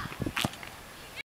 Ah!